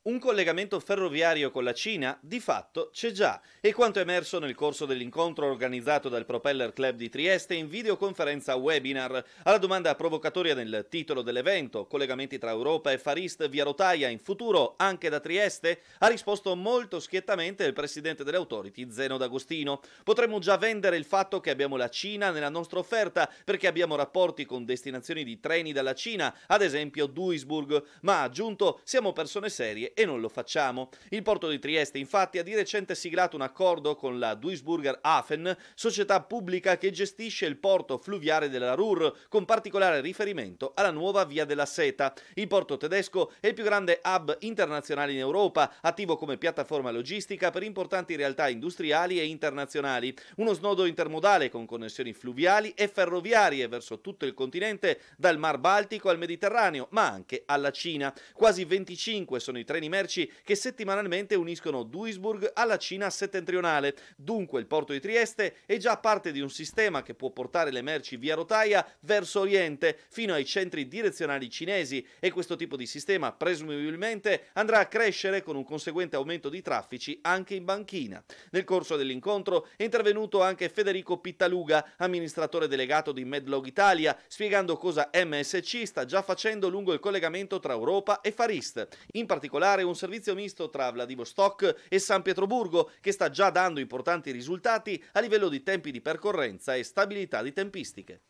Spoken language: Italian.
Un collegamento ferroviario con la Cina di fatto c'è già e quanto emerso nel corso dell'incontro organizzato dal Propeller Club di Trieste in videoconferenza webinar. Alla domanda provocatoria nel titolo dell'evento, collegamenti tra Europa e Far East via rotaia in futuro anche da Trieste, ha risposto molto schiettamente il presidente delle authority Zeno D'Agostino. Potremmo già vendere il fatto che abbiamo la Cina nella nostra offerta perché abbiamo rapporti con destinazioni di treni dalla Cina, ad esempio Duisburg, ma ha aggiunto siamo persone serie e non lo facciamo. Il porto di Trieste infatti ha di recente siglato un accordo con la Duisburger Hafen, società pubblica che gestisce il porto fluviale della Ruhr, con particolare riferimento alla nuova via della seta. Il porto tedesco è il più grande hub internazionale in Europa, attivo come piattaforma logistica per importanti realtà industriali e internazionali, uno snodo intermodale con connessioni fluviali e ferroviarie verso tutto il continente, dal Mar Baltico al Mediterraneo, ma anche alla Cina. Quasi 25 sono i treni merci che settimanalmente uniscono Duisburg alla Cina settentrionale. Dunque il porto di Trieste è già parte di un sistema che può portare le merci via rotaia verso oriente fino ai centri direzionali cinesi e questo tipo di sistema presumibilmente andrà a crescere con un conseguente aumento di traffici anche in banchina. Nel corso dell'incontro è intervenuto anche Federico Pittaluga, amministratore delegato di Medlog Italia, spiegando cosa MSC sta già facendo lungo il collegamento tra Europa e Far East. In particolare un servizio misto tra Vladivostok e San Pietroburgo che sta già dando importanti risultati a livello di tempi di percorrenza e stabilità di tempistiche.